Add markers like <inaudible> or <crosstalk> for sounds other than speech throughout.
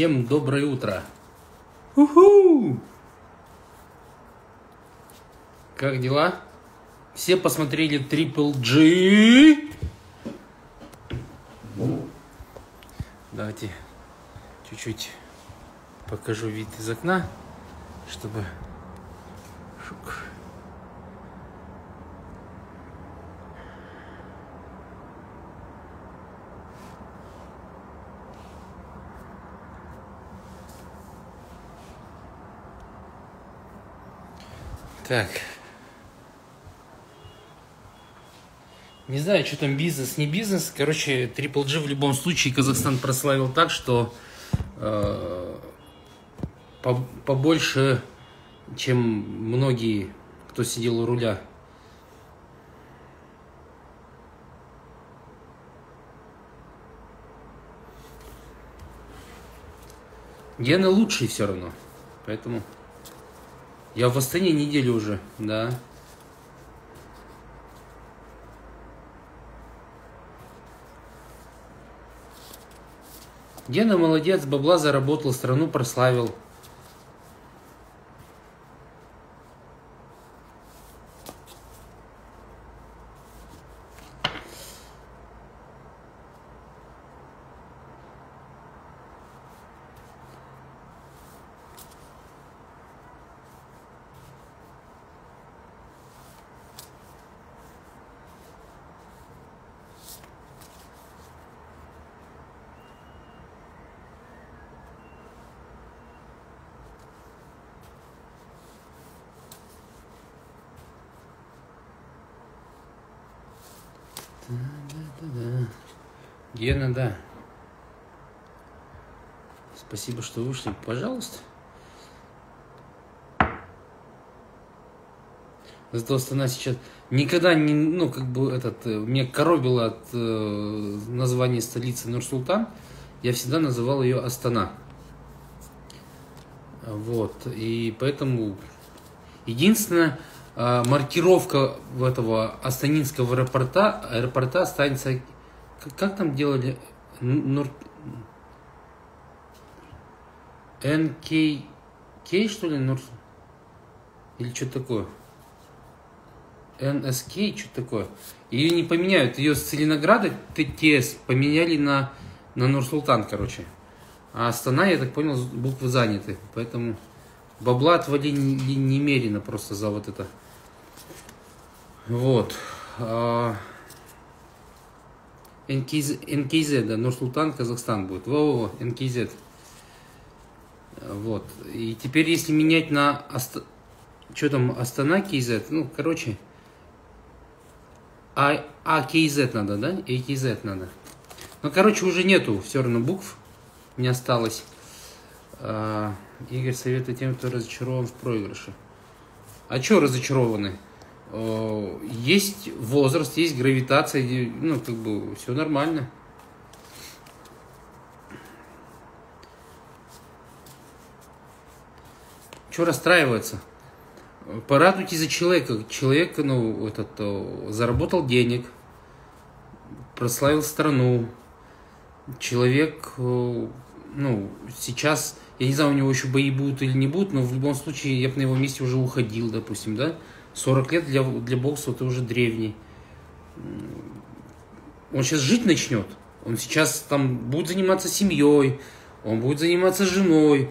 Всем доброе утро. Уху! Как дела? Все посмотрели Triple G? Давайте чуть-чуть покажу вид из окна, чтобы... Так. Не знаю, что там бизнес, не бизнес. Короче, Triple G в любом случае Казахстан прославил так, что э, по, побольше, чем многие, кто сидел у руля. Гены лучший все равно. Поэтому... Я в Астане неделю уже, да. Гена молодец, бабла заработал, страну прославил. Гена, да. Спасибо, что вышли. Пожалуйста. Астана сейчас никогда не, ну, как бы этот, э, меня коробило от э, названия столицы Нур-Султан. Я всегда называл ее Астана. Вот, и поэтому единственное, э, маркировка этого Астанинского аэропорта, аэропорта останется как, там делали? Нур... НК... Кей, что ли? Нур... Или что такое? НСК, что такое? Ее не поменяют. Ее с Целинограда ТТС поменяли на, на Нур-Султан, короче. А Астана, я так понял, буквы заняты. Поэтому бабла отвали немерено просто за вот это. Вот. НКЗ, НКЗ да, Нур-Султан, Казахстан будет. Во-во-во, НКЗ. Вот. И теперь, если менять на... Аст... Что там, Астана, КЗ? Ну, короче... А, а КЗ надо, да? И КЗ надо. Ну, короче, уже нету все равно букв. Не осталось. А, Игорь советует тем, кто разочарован в проигрыше. А что разочарованы? Э, есть возраст, есть гравитация, ну, как бы, все нормально. Что расстраиваться? Порадуйтесь за человека. Человек, ну, этот, э, заработал денег, прославил страну. Человек, э, ну, сейчас, я не знаю, у него еще бои будут или не будут, но в любом случае я бы на его месте уже уходил, допустим, да? 40 лет для, для бокса это уже древний. Он сейчас жить начнет. Он сейчас там будет заниматься семьей, он будет заниматься женой.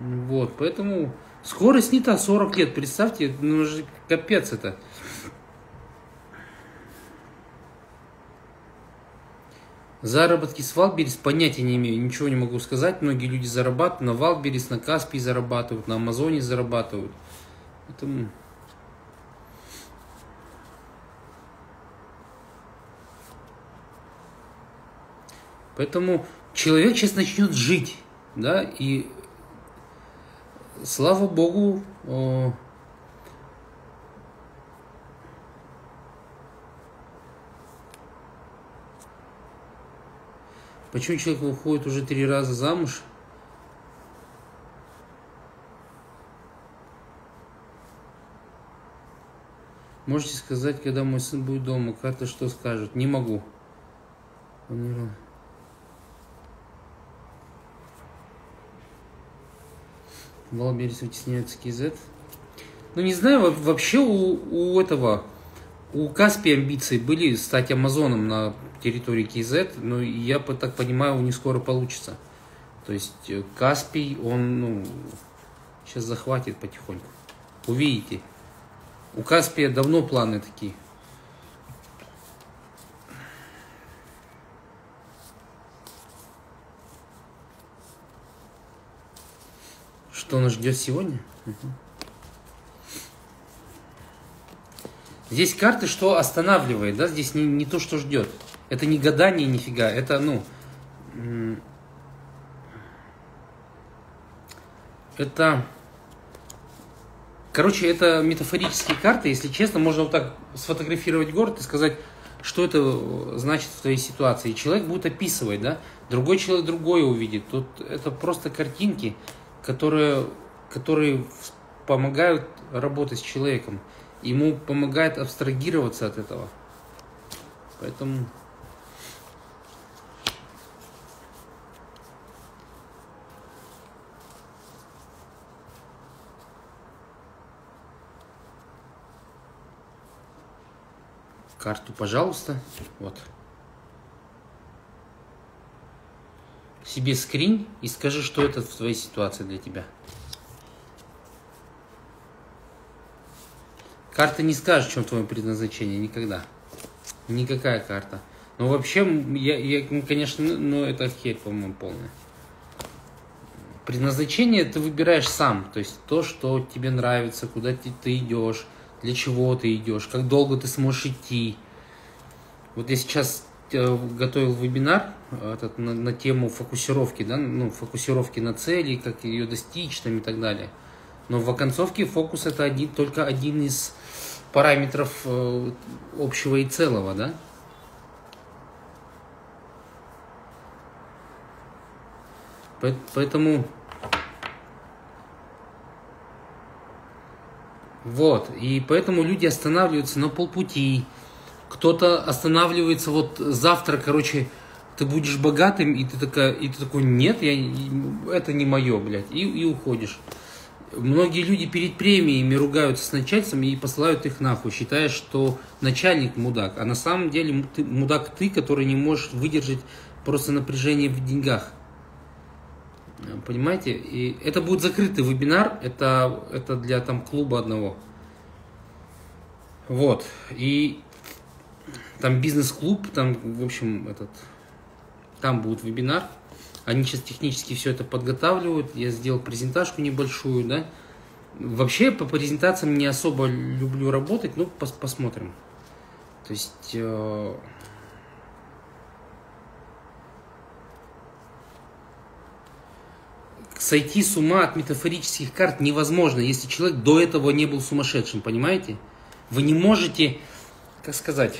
Вот, поэтому скорость не та, 40 лет, представьте, ну же капец это. Заработки с Валберис понятия не имею, ничего не могу сказать. Многие люди зарабатывают на Валберис, на Каспии зарабатывают, на Амазоне зарабатывают. Поэтому... Поэтому человек сейчас начнет жить, да, и слава богу, Почему человек выходит уже три раза замуж? Можете сказать, когда мой сын будет дома, карта что скажет? Не могу. Планирую. Валберис вытесняется KZ. Ну, не знаю, вообще у, у этого, у Каспи амбиции были стать Амазоном на территории KZ, но я так понимаю, у них скоро получится. То есть э, Каспий, он, ну, сейчас захватит потихоньку. Увидите. У Каспия давно планы такие. Что нас ждет сегодня? Угу. Здесь карты, что останавливает, да, здесь не, не то, что ждет. Это не гадание нифига, это, ну, это, короче, это метафорические карты, если честно, можно вот так сфотографировать город и сказать, что это значит в твоей ситуации. Человек будет описывать, да, другой человек другое увидит. Тут это просто картинки, которые, которые помогают работать с человеком ему помогает абстрагироваться от этого. Поэтому карту, пожалуйста. Вот. Себе скринь и скажи, что это в твоей ситуации для тебя. Карта не скажет, в чем твое предназначение, никогда. Никакая карта. Но вообще, я, я ну, конечно, ну, ну, это херь, по-моему, полная. Предназначение ты выбираешь сам. То есть то, что тебе нравится, куда ты, ты идешь, для чего ты идешь, как долго ты сможешь идти. Вот я сейчас э, готовил вебинар этот, на, на тему фокусировки, да, ну, фокусировки на цели, как ее достичь там, и так далее. Но в оконцовке фокус это один, только один из параметров э, общего и целого, да? Поэтому вот, и поэтому люди останавливаются на полпути. Кто-то останавливается вот завтра, короче, ты будешь богатым, и ты такая, и ты такой, нет, я, это не мое, блядь, и, и уходишь. Многие люди перед премиями ругаются с начальством и посылают их нахуй, считая, что начальник мудак. А на самом деле мудак ты, который не можешь выдержать просто напряжение в деньгах. Понимаете? И это будет закрытый вебинар, это, это для там клуба одного. Вот. И там бизнес-клуб, там, в общем, этот, там будет вебинар. Они сейчас технически все это подготавливают. Я сделал презентажку небольшую, да. Вообще по презентациям не особо люблю работать, ну пос посмотрим. То есть э сойти с ума от метафорических карт невозможно, если человек до этого не был сумасшедшим, понимаете? Вы не можете, как сказать,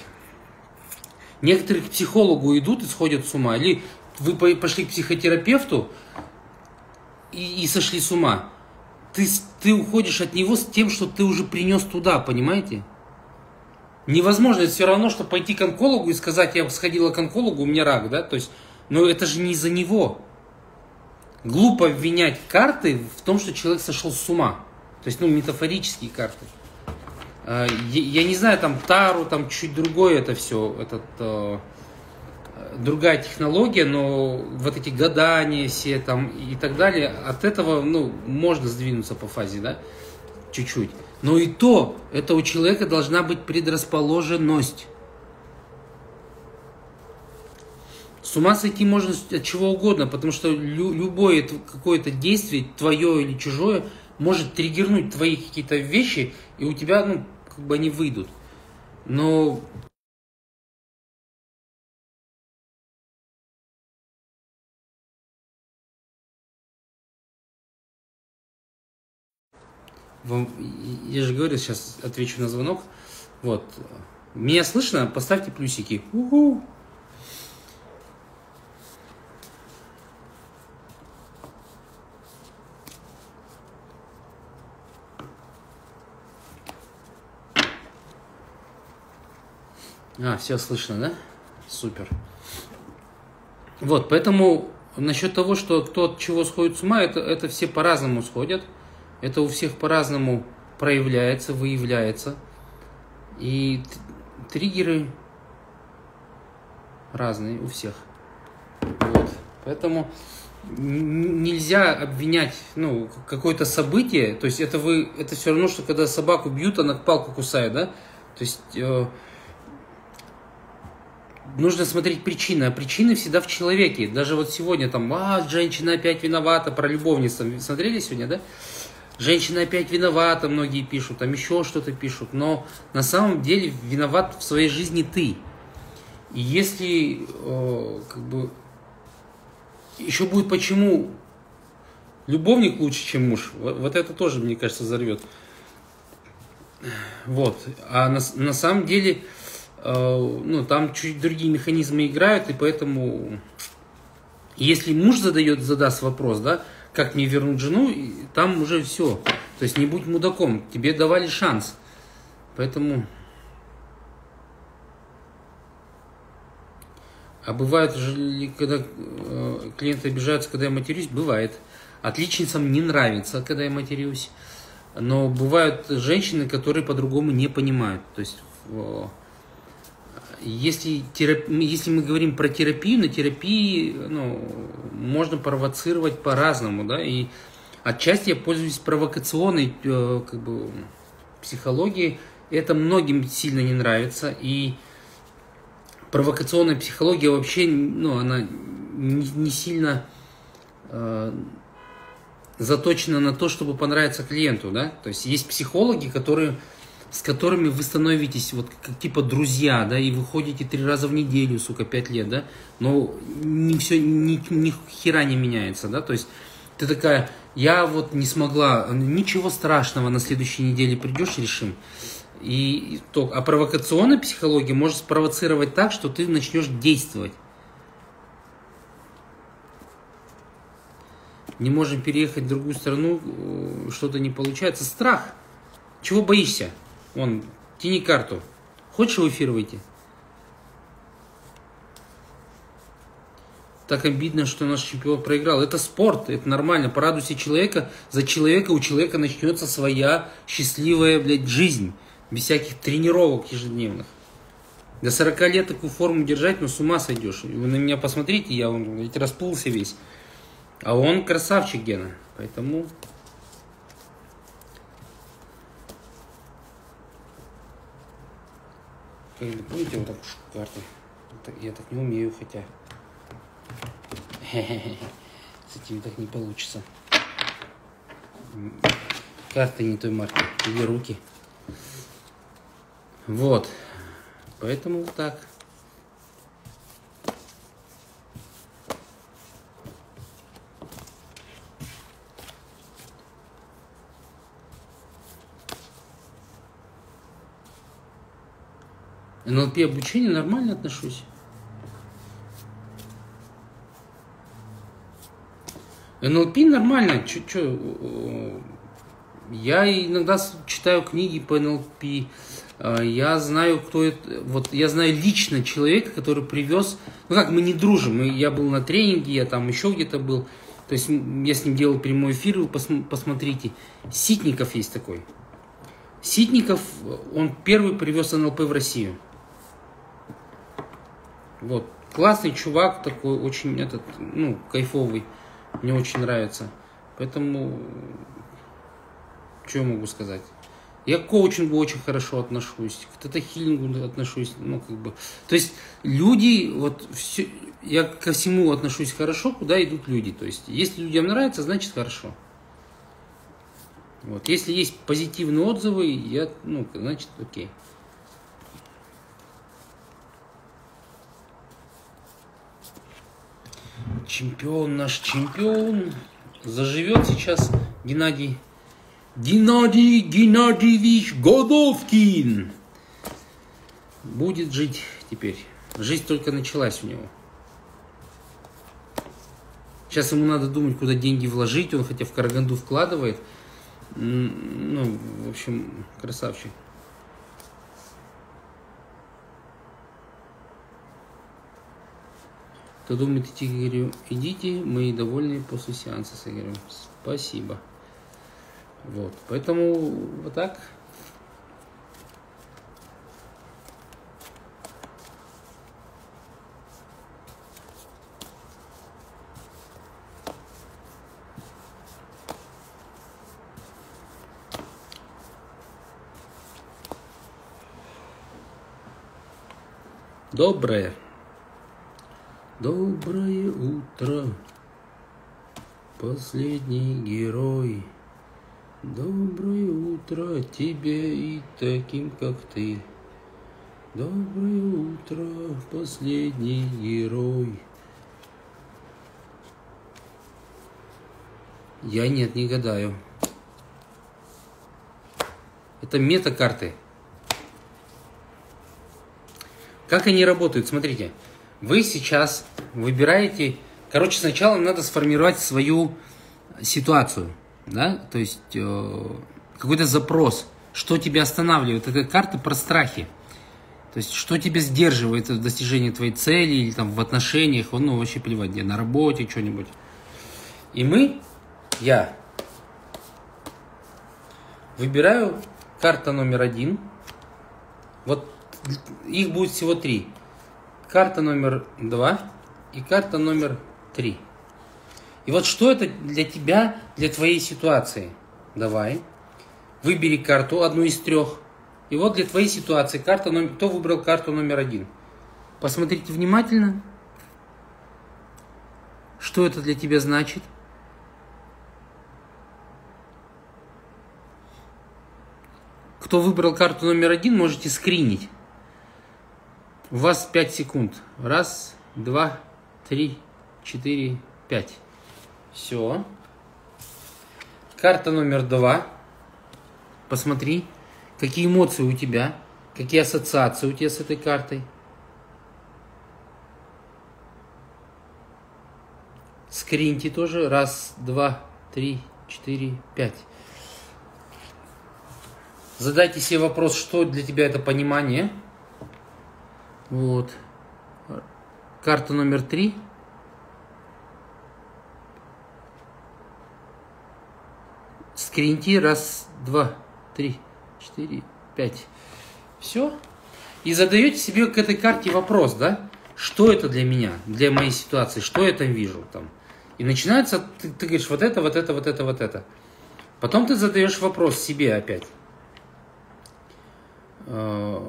некоторые к психологу идут и сходят с ума, или вы пошли к психотерапевту и, и сошли с ума. Ты, ты уходишь от него с тем, что ты уже принес туда, понимаете? Невозможно, это все равно, что пойти к онкологу и сказать, я сходила к онкологу, у меня рак, да, то есть, но это же не из-за него. Глупо обвинять карты в том, что человек сошел с ума. То есть, ну, метафорические карты. А, я, не знаю, там Тару, там чуть другое это все, этот э, другая технология, но вот эти гадания все там и так далее, от этого, ну, можно сдвинуться по фазе, да, чуть-чуть. Но и то, это у человека должна быть предрасположенность. С ума сойти можно от чего угодно, потому что лю- любое какое-то действие, твое или чужое, может триггернуть твои какие-то вещи, и у тебя, ну, как бы они выйдут. Но Вам, я же говорю, сейчас отвечу на звонок. Вот. Меня слышно? Поставьте плюсики. У-ху. А, все слышно, да? Супер. Вот, поэтому насчет того, что кто от чего сходит с ума, это, это все по-разному сходят. Это у всех по-разному проявляется, выявляется. И триггеры разные у всех. Вот. Поэтому нельзя обвинять ну, какое-то событие. То есть это вы это все равно, что когда собаку бьют, она палку кусает, да? То есть э, нужно смотреть причины, а причины всегда в человеке. Даже вот сегодня там, а, женщина опять виновата, про любовниц смотрели сегодня, да? Женщина опять виновата, многие пишут, там еще что-то пишут. Но на самом деле виноват в своей жизни ты. И если э, как бы еще будет почему любовник лучше, чем муж, вот, вот это тоже, мне кажется, взорвет. Вот. А на, на самом деле ну, там чуть другие механизмы играют, и поэтому, если муж задает, задаст вопрос, да, как мне вернуть жену, там уже все. То есть не будь мудаком, тебе давали шанс. Поэтому... А бывает, когда э, клиенты обижаются, когда я матерюсь? Бывает. Отличницам не нравится, когда я матерюсь. Но бывают женщины, которые по-другому не понимают. То есть если, терап... если мы говорим про терапию, на терапии ну, можно провоцировать по-разному, да, и отчасти я пользуюсь провокационной э, как бы, психологией, это многим сильно не нравится, и провокационная психология вообще, ну, она не, не сильно э, заточена на то, чтобы понравиться клиенту, да, то есть есть психологи, которые с которыми вы становитесь вот как типа друзья, да, и вы ходите три раза в неделю, сука, пять лет, да, но не все, ни, ни хера не меняется, да, то есть ты такая, я вот не смогла, ничего страшного, на следующей неделе придешь, решим. И, то, а провокационная психология может спровоцировать так, что ты начнешь действовать. Не можем переехать в другую страну, э, что-то не получается. Страх. Чего боишься? Вон, тяни карту. Хочешь в эфир выйти? Так обидно, что наш чемпион проиграл. Это спорт, это нормально. Порадуйся человека. За человека у человека начнется своя счастливая, блядь, жизнь. Без всяких тренировок ежедневных. До 40 лет такую форму держать, ну с ума сойдешь. Вы на меня посмотрите, я он ведь расплылся весь. А он красавчик, Гена. Поэтому Или помните вот так карты? Я так не умею, хотя. С этими так не получится. Карты не той марки. Или руки. Вот. Поэтому вот так. НЛП обучение нормально отношусь. НЛП нормально. Чё, чё, э, я иногда читаю книги по НЛП. Э, я знаю, кто это. Вот я знаю лично человека, который привез. Ну как, мы не дружим. Я был на тренинге, я там еще где-то был. То есть я с ним делал прямой эфир, вы посмотрите. Ситников есть такой. Ситников, он первый привез НЛП в Россию. Вот. Классный чувак такой, очень этот, ну, кайфовый. Мне очень нравится. Поэтому, что я могу сказать? Я к коучингу очень хорошо отношусь, к тета-хиллингу отношусь, ну, как бы. То есть люди, вот, все, я ко всему отношусь хорошо, куда идут люди. То есть, если людям нравится, значит хорошо. Вот, если есть позитивные отзывы, я, ну, значит, окей. Чемпион наш чемпион. Заживет сейчас Геннадий. Геннадий Геннадьевич Годовкин. Будет жить теперь. Жизнь только началась у него. Сейчас ему надо думать, куда деньги вложить. Он хотя в Караганду вкладывает. Ну, в общем, красавчик. Кто думает идти к идите, мы довольны после сеанса с Игорем. Спасибо. Вот, поэтому вот так. Доброе. Доброе утро, последний герой. Доброе утро тебе и таким, как ты. Доброе утро, последний герой. Я нет, не гадаю. Это метакарты. Как они работают? Смотрите, вы сейчас выбираете... Короче, сначала надо сформировать свою ситуацию, да, то есть э, какой-то запрос, что тебя останавливает. Это карта про страхи. То есть, что тебя сдерживает в достижении твоей цели или там в отношениях, ну, вообще плевать, где, на работе, что-нибудь. И мы, я, выбираю карта номер один. Вот их будет всего три. Карта номер два и карта номер три. И вот что это для тебя, для твоей ситуации? Давай. Выбери карту, одну из трех. И вот для твоей ситуации карта номер... Кто выбрал карту номер один? Посмотрите внимательно. Что это для тебя значит? Кто выбрал карту номер один, можете скринить. У вас 5 секунд. Раз, два, три, четыре, пять. Все. Карта номер два. Посмотри, какие эмоции у тебя, какие ассоциации у тебя с этой картой. Скриньте тоже. Раз, два, три, четыре, пять. Задайте себе вопрос, что для тебя это понимание. Вот. Карта номер три. Скринти. Раз, два, три, четыре, пять. Все. И задаете себе к этой карте вопрос, да? Что это для меня, для моей ситуации, что я там вижу там. И начинается, ты, ты говоришь, вот это, вот это, вот это, вот это. Потом ты задаешь вопрос себе опять э,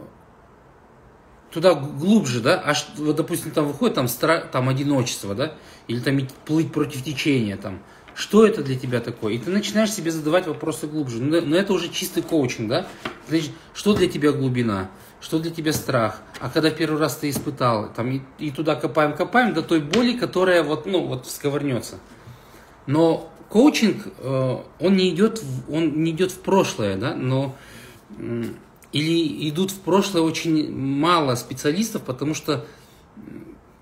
туда глубже, да, аж, вот, допустим, там выходит там, стра, там одиночество, да, или там плыть против течения, там, что это для тебя такое? И ты начинаешь себе задавать вопросы глубже. Но, но это уже чистый коучинг, да? Значит, что для тебя глубина? Что для тебя страх? А когда первый раз ты испытал, там, и, и туда копаем, копаем до той боли, которая вот, ну, вот сковырнется. Но коучинг, э, он не идет, он не идет в прошлое, да, но или идут в прошлое очень мало специалистов, потому что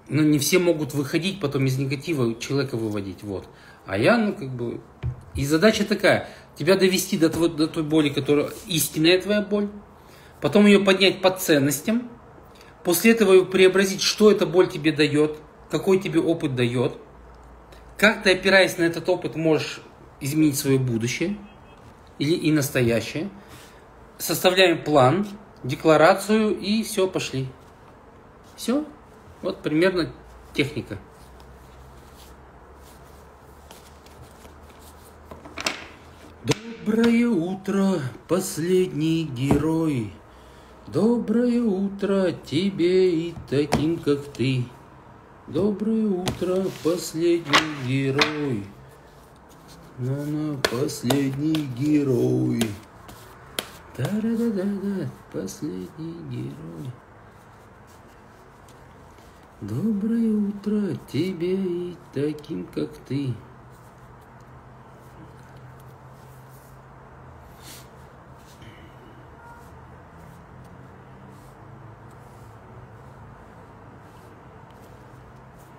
ну, не все могут выходить потом из негатива человека выводить. Вот. А я, ну, как бы... И задача такая, тебя довести до, твой, до той боли, которая истинная твоя боль, потом ее поднять по ценностям, после этого преобразить, что эта боль тебе дает, какой тебе опыт дает, как ты, опираясь на этот опыт, можешь изменить свое будущее или и настоящее – составляем план, декларацию и все, пошли. Все. Вот примерно техника. Доброе утро, последний герой. Доброе утро тебе и таким, как ты. Доброе утро, последний герой. На-на, последний герой. Да-да-да-да, последний герой. Доброе утро тебе и таким, как ты.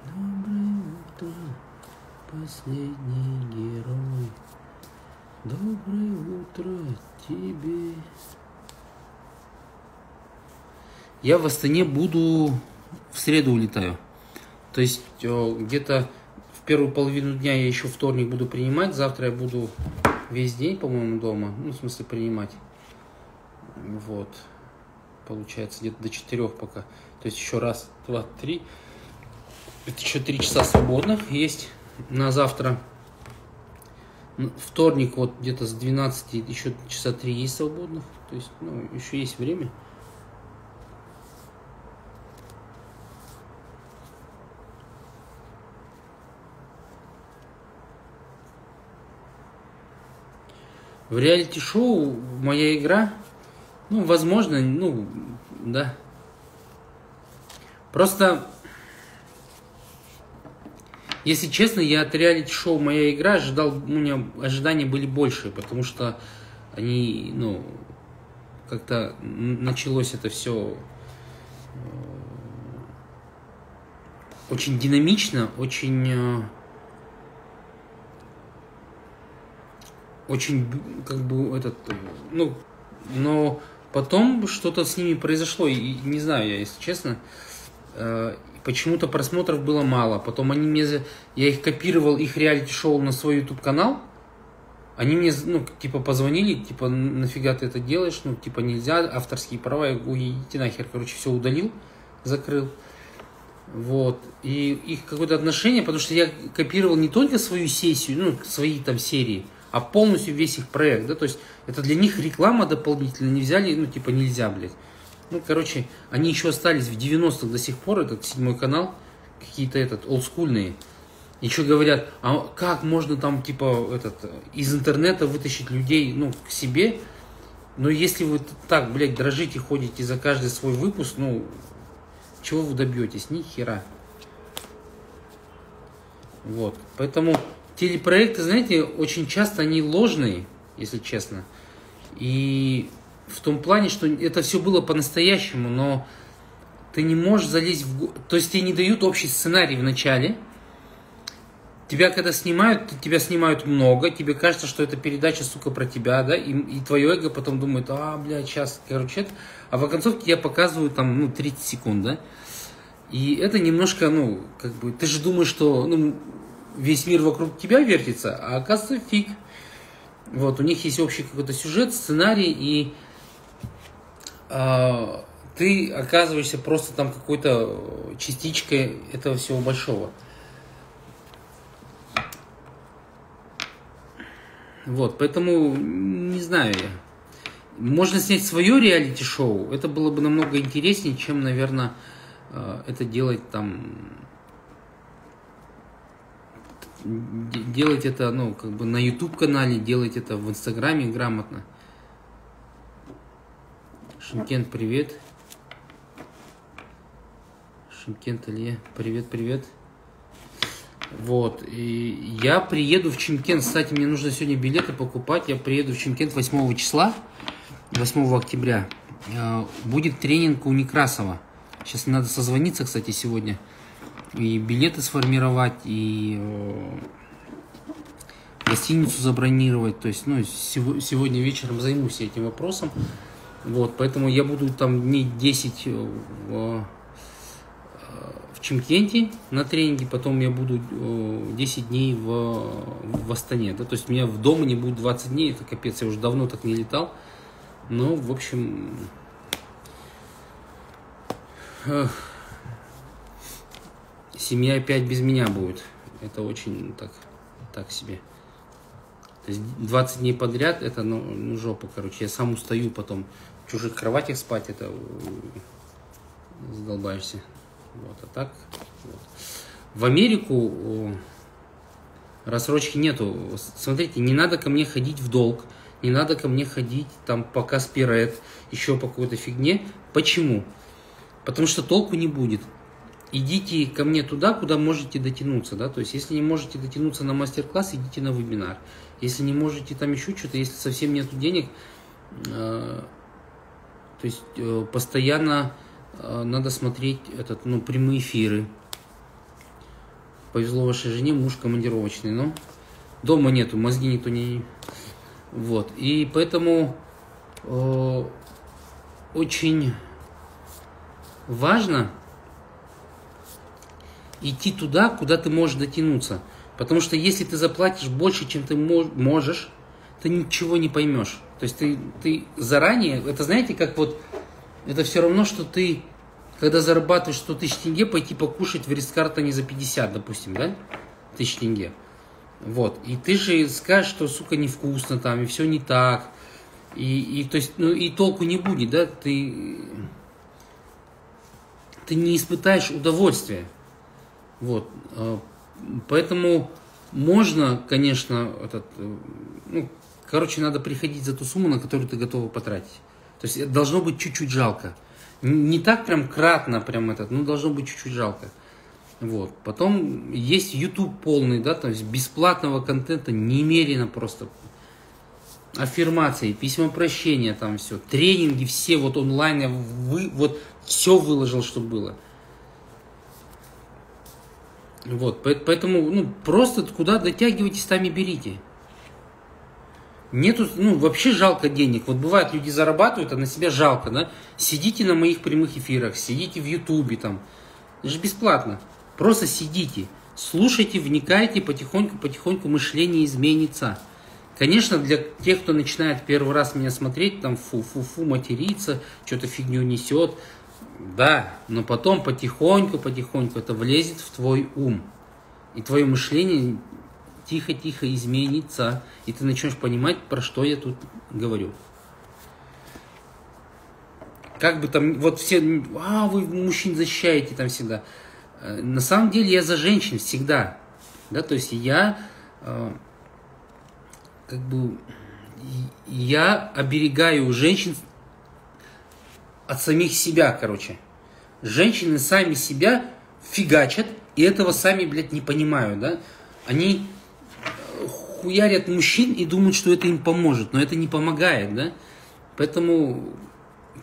Доброе утро, последний герой. Доброе утро тебе. Я в Астане буду, в среду улетаю. То есть э, где-то в первую половину дня я еще вторник буду принимать, завтра я буду весь день, по-моему, дома, ну, в смысле, принимать. Вот. Получается, где-то до четырех пока. То есть еще раз, два, три. Это еще три часа свободных есть на завтра. Вторник вот где-то с 12 еще часа три есть свободных. То есть, ну, еще есть время. В реалити-шоу моя игра, ну, возможно, ну, да. Просто, если честно, я от реалити-шоу «Моя игра» ожидал, у меня ожидания были больше, потому что они, ну, как-то началось это все э, очень динамично, очень э, очень, как бы, этот, ну, но потом что-то с ними произошло, и не знаю я, если честно, э, почему-то просмотров было мало, потом они мне, я их копировал, их реалити-шоу на свой YouTube-канал, они мне, ну, типа, позвонили, типа, нафига ты это делаешь, ну, типа, нельзя, авторские права, я говорю, нахер, короче, все удалил, закрыл. Вот. И их какое-то отношение, потому что я копировал не только свою сессию, ну, свои там серии, а полностью весь их проект, да, то есть это для них реклама дополнительная, не взяли, ну, типа, нельзя, блядь. Ну, короче, они еще остались в 90-х до сих пор, этот седьмой канал, какие-то этот, олдскульные. Еще говорят, а как можно там, типа, этот, из интернета вытащить людей, ну, к себе, но если вы так, блядь, дрожите, ходите за каждый свой выпуск, ну, чего вы добьетесь? Ни хера. Вот, поэтому телепроекты, знаете, очень часто они ложные, если честно. И в том плане, что это все было по-настоящему, но ты не можешь залезть в... То есть тебе не дают общий сценарий в начале. Тебя когда снимают, тебя снимают много, тебе кажется, что это передача, сука, про тебя, да, и, и твое эго потом думает, а, блядь, сейчас, короче, это... А в оконцовке тебя показывают там, ну, 30 секунд, да. И это немножко, ну, как бы, ты же думаешь, что, ну, весь мир вокруг тебя вертится, а оказывается фиг. Вот, у них есть общий какой-то сюжет, сценарий, и ты оказываешься просто там какой-то частичкой этого всего большого. Вот, поэтому не знаю я. Можно снять свое реалити-шоу, это было бы намного интереснее, чем, наверное, э, это делать там делать это, ну, как бы на YouTube канале, делать это в Инстаграме грамотно. Шимкент, привет. Шимкент Илья, привет, привет. Вот, и я приеду в Чимкент, кстати, мне нужно сегодня билеты покупать, я приеду в Чимкент 8 числа, 8 октября. Э, будет тренинг у Некрасова. Сейчас надо созвониться, кстати, сегодня и билеты сформировать, и э, гостиницу забронировать. То есть, ну, сегодня вечером займусь этим вопросом. Вот, поэтому я буду там дней 10 э, в, э, в Чемкенте на тренинге, потом я буду 10 дней в, в Астане. Да? То есть у меня в дома не будет 20 дней, это капец, я уже давно так не летал. Но, в общем, семья опять без меня будет. Это очень так, так себе. То есть 20 дней подряд, это ну, ну жопа, короче. Я сам устаю потом в чужих кроватях спать, это задолбаешься. Вот, а так, вот. В Америку рассрочки нету. Смотрите, не надо ко мне ходить в долг, не надо ко мне ходить там по Каспирет, еще по какой-то фигне. Почему? Потому что толку не будет идите ко мне туда, куда можете дотянуться, да, то есть если не можете дотянуться на мастер-класс, идите на вебинар. Если не можете там еще что-то, если совсем нету денег, э, то есть э, постоянно э, надо смотреть этот, ну, прямые эфиры. Повезло вашей жене, муж командировочный, но дома нету, мозги никто не... Вот, и поэтому э, очень важно идти туда, куда ты можешь дотянуться. Потому что если ты заплатишь больше, чем ты можешь, ты ничего не поймешь. То есть ты, ты заранее, это знаете, как вот, это все равно, что ты, когда зарабатываешь 100 тысяч тенге, пойти покушать в Рискартоне за 50, допустим, да, тысяч тенге. Вот. И ты же скажешь, что, сука, невкусно там, и все не так. И, и то есть, ну, и толку не будет, да, ты, ты не испытаешь удовольствия. Вот. Поэтому можно, конечно, этот, ну, короче, надо приходить за ту сумму, на которую ты готова потратить. То есть должно быть чуть-чуть жалко. Не так прям кратно, прям этот, ну должно быть чуть-чуть жалко. Вот. Потом есть YouTube полный, да, то есть бесплатного контента немерено просто. Аффирмации, письма прощения, там все, тренинги все вот онлайн, я вы, вот все выложил, что было. Вот, поэтому, ну, просто куда дотягивайтесь, там и берите. Нету, ну, вообще жалко денег. Вот бывает, люди зарабатывают, а на себя жалко, да? Сидите на моих прямых эфирах, сидите в Ютубе там. Это же бесплатно. Просто сидите, слушайте, вникайте, потихоньку-потихоньку мышление изменится. Конечно, для тех, кто начинает первый раз меня смотреть, там фу-фу-фу, материться, что-то фигню несет, да, но потом потихоньку-потихоньку это влезет в твой ум. И твое мышление тихо-тихо изменится, и ты начнешь понимать, про что я тут говорю. Как бы там, вот все, а, вы мужчин защищаете там всегда. Э, на самом деле я за женщин всегда. Да, то есть я э, как бы я оберегаю женщин от самих себя, короче. Женщины сами себя фигачат, и этого сами, блядь, не понимают, да? Они э, хуярят мужчин и думают, что это им поможет, но это не помогает, да? Поэтому,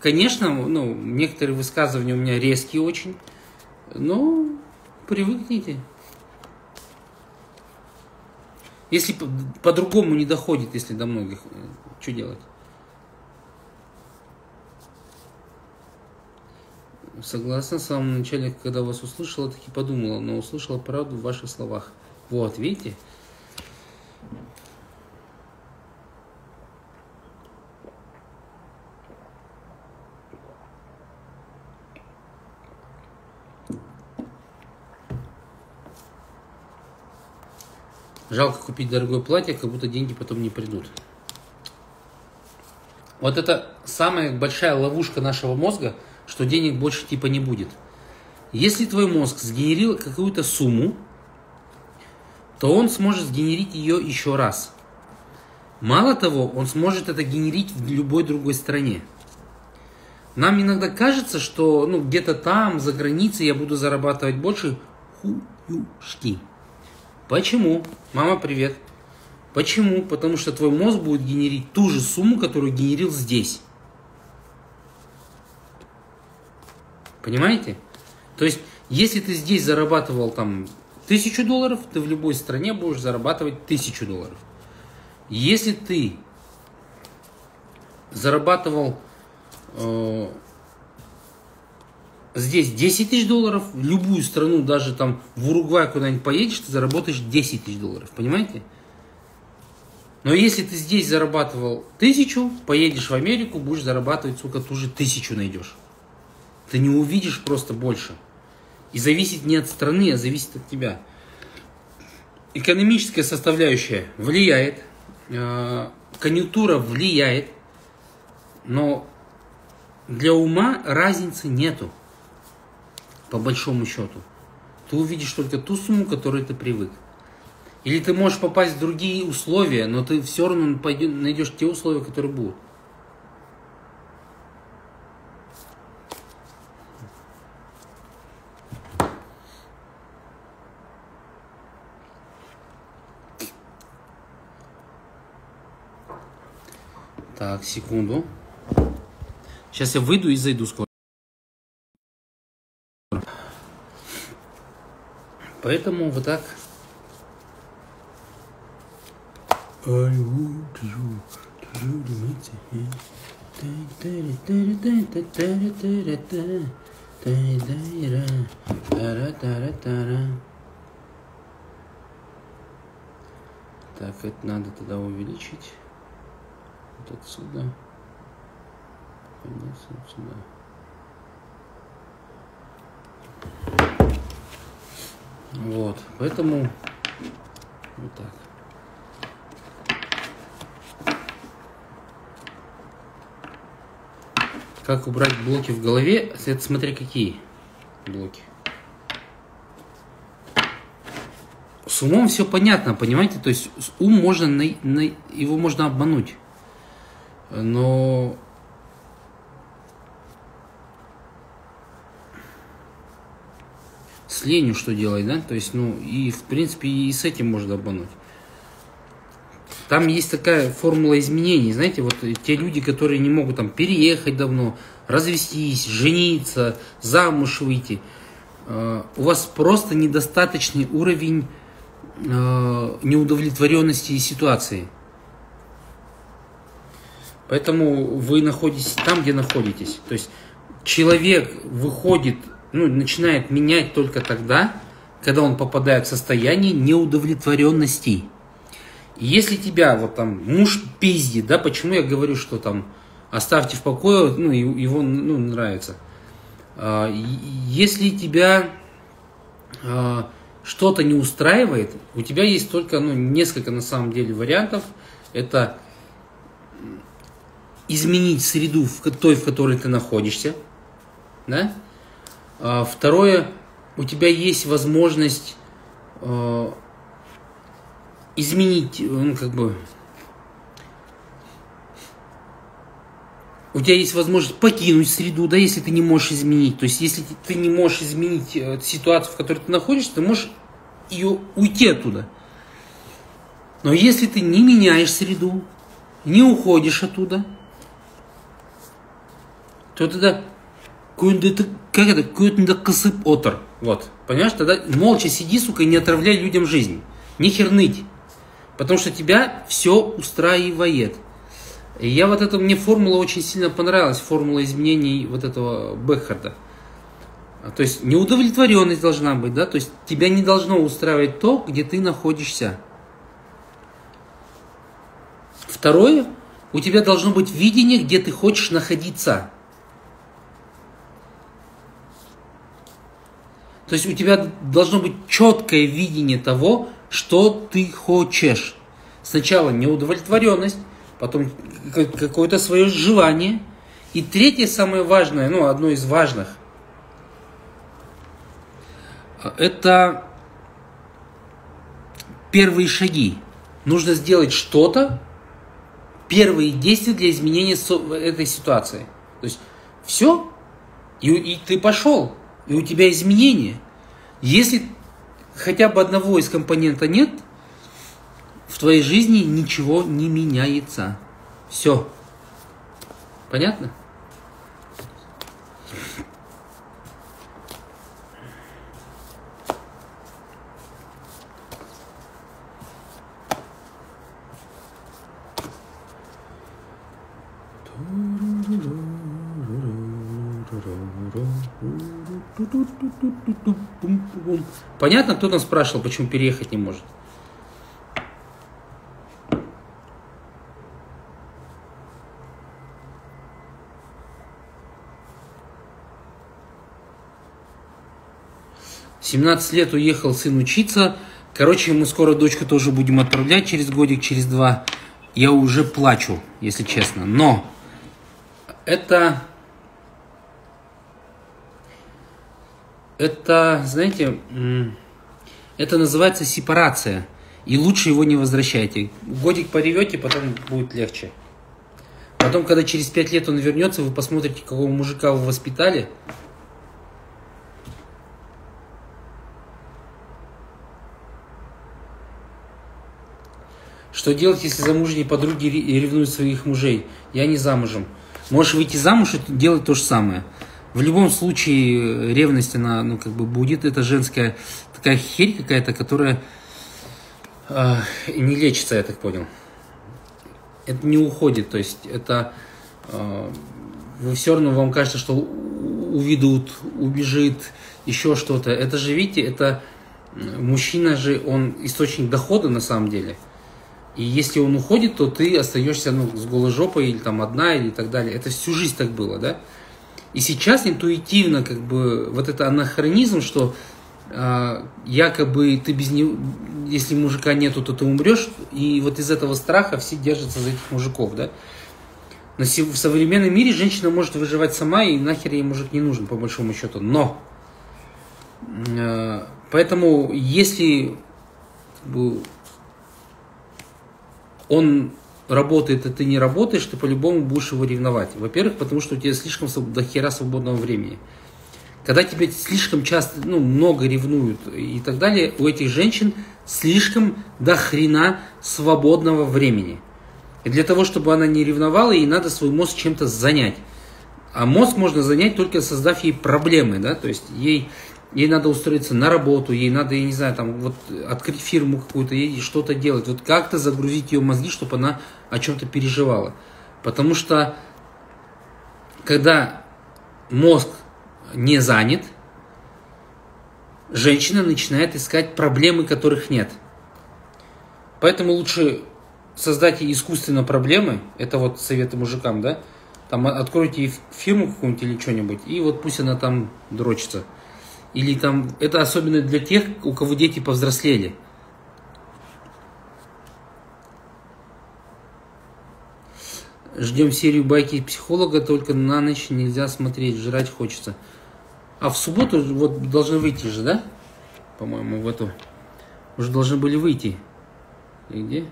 конечно, ну, некоторые высказывания у меня резкие очень, ну, привыкните. Если по-другому не доходит, если до многих, э, что делать? Согласна, в самом начале, когда вас услышала, таки подумала, но услышала правду в ваших словах. Вот, видите? Жалко купить дорогое платье, как будто деньги потом не придут. Вот это самая большая ловушка нашего мозга, что денег больше типа не будет. Если твой мозг сгенерил какую-то сумму, то он сможет сгенерить ее еще раз. Мало того, он сможет это генерить в любой другой стране. Нам иногда кажется, что ну, где-то там, за границей я буду зарабатывать больше. Хуюшки. Почему? Мама, привет. Почему? Потому что твой мозг будет генерить ту же сумму, которую генерил здесь. Понимаете? То есть, если ты здесь зарабатывал там тысячу долларов, ты в любой стране будешь зарабатывать тысячу долларов. Если ты зарабатывал э, здесь 10 тысяч долларов, в любую страну, даже там в Уругвай куда-нибудь поедешь, ты заработаешь 10 тысяч долларов, понимаете? Но если ты здесь зарабатывал тысячу, поедешь в Америку, будешь зарабатывать, сука, ту же тысячу найдешь. Ты не увидишь просто больше. И зависит не от страны, а зависит от тебя. Экономическая составляющая влияет, э, конъюнктура влияет, но для ума разницы нету по большому счету. Ты увидишь только ту сумму, к которой ты привык. Или ты можешь попасть в другие условия, но ты все равно найдешь те условия, которые будут. Так, секунду. Сейчас я выйду и зайду скоро. Поэтому вот так. Так, это надо тогда увеличить. Вот отсюда. Конец отсюда. Вот, поэтому вот так. Как убрать блоки в голове? Это смотри какие блоки. С умом все понятно, понимаете? То есть ум можно, на, на, его можно обмануть. Но с ленью что делать, да? То есть, ну, и в принципе и с этим можно обмануть. Там есть такая формула изменений, знаете, вот те люди, которые не могут там переехать давно, развестись, жениться, замуж выйти, э, у вас просто недостаточный уровень э, неудовлетворенности ситуации. Поэтому вы находитесь там, где находитесь. То есть человек выходит ну, начинает менять только тогда, когда он попадает в состояние неудовлетворенности. Если тебя вот там муж пиздит, да, почему я говорю, что там оставьте в покое, ну, его ну, нравится. А, если тебя а, что-то не устраивает, у тебя есть только ну, несколько на самом деле вариантов. Это изменить среду в той, в которой ты находишься, да, а, второе, у тебя есть возможность а, изменить, ну, как бы, у тебя есть возможность покинуть среду, да, если ты не можешь изменить. То есть, если ты не можешь изменить э, ситуацию, в которой ты находишься, ты можешь ее уйти оттуда. Но если ты не меняешь среду, не уходишь оттуда, то тогда как это, көтінді қысып отыр. Вот, понимаешь, тогда молча сиди, сука, и не отравляй людям жизнь. Не херныть. Потому что тебя все устраивает. И я вот это, мне формула очень сильно понравилась, формула изменений вот этого Бекхарда. То есть неудовлетворенность должна быть, да, то есть тебя не должно устраивать то, где ты находишься. Второе, у тебя должно быть видение, где ты хочешь находиться. То есть у тебя должно быть четкое видение того, что ты хочешь. Сначала неудовлетворенность, потом какое-то свое желание. И третье, самое важное, ну, одно из важных, это первые шаги. Нужно сделать что-то, первые действия для изменения этой ситуации. То есть все, и, и ты пошел и у тебя изменения. Если хотя бы одного из компонента нет, в твоей жизни ничего не меняется. Все. Понятно? Понятно, кто там спрашивал, почему переехать не может? Семнадцать лет уехал сын учиться. Короче, мы скоро дочку тоже будем отправлять через годик, через два. Я уже плачу, если честно. Но это это, знаете, это называется сепарация. И лучше его не возвращайте. Годик поревете, потом будет легче. Потом, когда через пять лет он вернется, вы посмотрите, какого мужика вы воспитали. Что делать, если замужние подруги ревнуют своих мужей? Я не замужем. Можешь выйти замуж и делать то же самое. В любом случае ревность, она, ну, как бы будет. Это женская такая херь какая-то, которая э, не лечится, я так понял. Это не уходит, то есть это... Э, вы все равно вам кажется, что уведут, убежит, еще что-то. Это же, видите, это мужчина же, он источник дохода на самом деле. И если он уходит, то ты остаешься ну, с голой жопой, или там одна, или так далее. Это всю жизнь так было, да? И сейчас интуитивно, как бы, вот это анахронизм, что э, якобы ты без него, если мужика нету, то ты умрешь, и вот из этого страха все держатся за этих мужиков, да? Но в современном мире женщина может выживать сама, и нахер ей мужик не нужен, по большому счету. Но, э, поэтому, если он работает, а ты не работаешь, ты по-любому будешь его ревновать. Во-первых, потому что у тебя слишком до хера свободного времени. Когда тебя слишком часто, ну, много ревнуют и так далее, у этих женщин слишком до хрена свободного времени. И для того, чтобы она не ревновала, ей надо свой мозг чем-то занять. А мозг можно занять только создав ей проблемы, да, то есть ей ей надо устроиться на работу, ей надо, я не знаю, там, вот открыть фирму какую-то, ей что-то делать, вот как-то загрузить ее мозги, чтобы она о чем-то переживала. Потому что, когда мозг не занят, женщина начинает искать проблемы, которых нет. Поэтому лучше создать искусственно проблемы, это вот советы мужикам, да, там откройте фирму какую-нибудь или что-нибудь, и вот пусть она там дрочится – или там, это особенно для тех, у кого дети повзрослели. Ждем серию байки психолога, только на ночь нельзя смотреть, жрать хочется. А в субботу вот должны выйти же, да? По-моему, в эту. Уже должны были выйти. И где?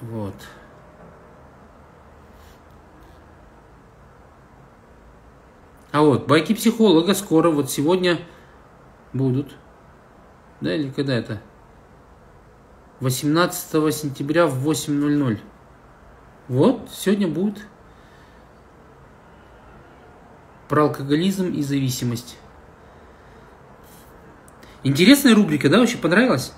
Вот. А вот, байки психолога скоро, вот сегодня будут. Да, или когда это? 18 сентября в 8.00. Вот, сегодня будет. Про алкоголизм и зависимость. Интересная рубрика, да? Вообще понравилась?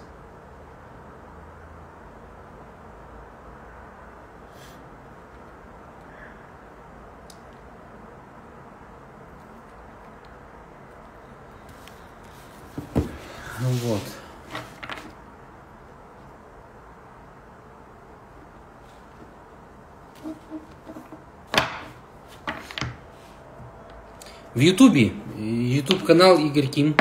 В Ютубе, Ютуб канал Игорь Ким.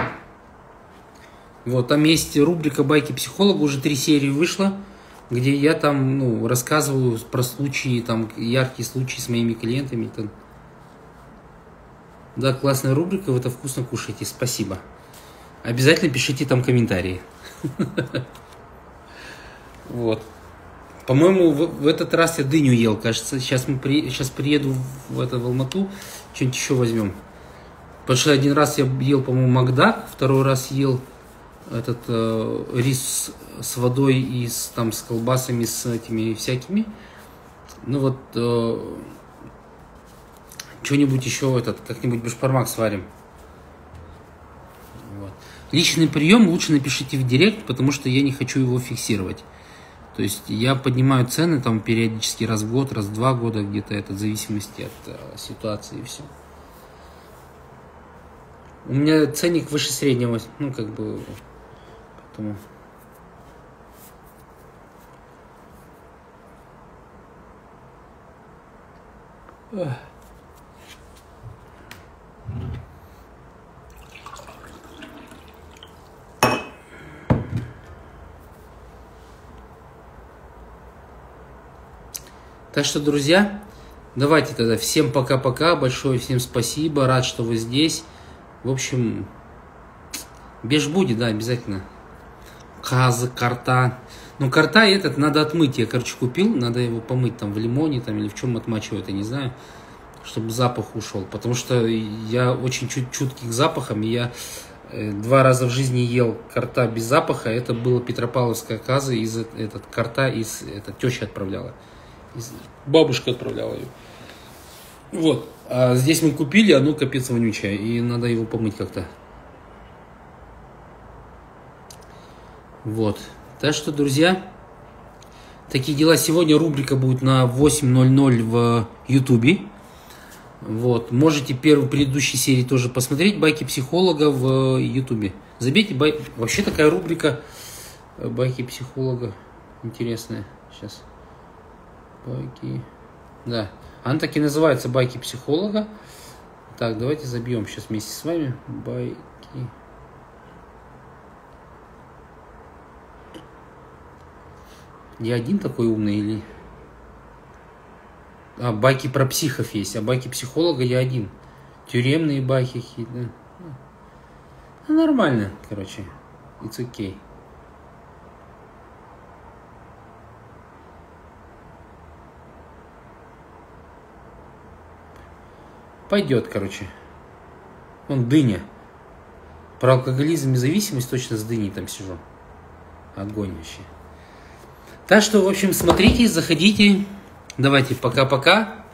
Вот, там есть рубрика «Байки психолога», уже три серии вышло, где я там, ну, рассказываю про случаи, там, яркие случаи с моими клиентами. Там. Да, классная рубрика, вы это вкусно кушаете, спасибо. Обязательно пишите там комментарии. <laughs> Вот. По-моему, в, этот раз я дыню ел, кажется. Сейчас мы при, сейчас приеду в, это, в Алмату, что-нибудь еще возьмем. Потому что один раз я ел, по-моему, Макдак, второй раз ел этот э, рис с водой и с, там, с колбасами, с этими всякими. Ну вот, э, что-нибудь еще этот, как-нибудь бешпармак сварим. Вот. Личный прием лучше напишите в директ, потому что я не хочу его фиксировать. То есть я поднимаю цены там периодически раз в год, раз в два года где-то, это в зависимости от э, ситуации и все. У меня ценник выше среднего, ну, как бы, поэтому... Так что, друзья, давайте тогда всем пока-пока, большое всем спасибо, рад, что вы здесь. В общем, беж будет, да, обязательно. Казы, карта. Ну, карта этот надо отмыть. Я, короче, купил, надо его помыть там в лимоне там или в чем отмачивать, я не знаю, чтобы запах ушел. Потому что я очень чуть чуткий к запахам, и я э, два раза в жизни ел карта без запаха. Это было Петропавловская каза, из этот карта из это теща отправляла. Из, бабушка отправляла ее. Вот. А здесь мы купили, оно капец вонючее, и надо его помыть как-то. Вот. Так что, друзья, такие дела. Сегодня рубрика будет на 8.00 в Ютубе. Вот. Можете первую предыдущей серии тоже посмотреть. Байки психолога в Ютубе. Забейте бай... Вообще такая рубрика Байки психолога. Интересная. Сейчас. Байки. Да. Она так и называется Байки психолога. Так, давайте забьем сейчас вместе с вами. Байки. Я один такой умный или... А, байки про психов есть, а байки психолога я один. Тюремные байки какие-то. Ну, нормально, короче. It's okay. Пойдет, короче. Он дыня. Про алкоголизм и зависимость точно с дыней там сижу. Огонь вообще. Так что, в общем, смотрите, заходите. Давайте, пока-пока.